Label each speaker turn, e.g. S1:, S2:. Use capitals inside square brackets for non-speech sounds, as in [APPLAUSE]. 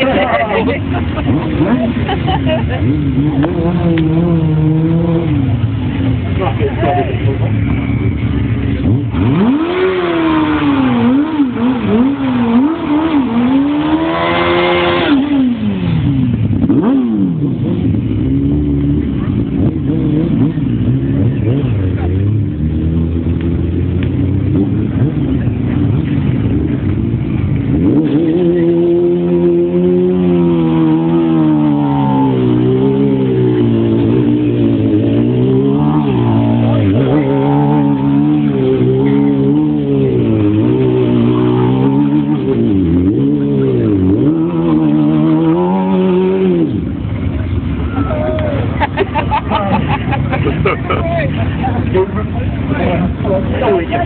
S1: Thank you. [LAUGHS] oh, we just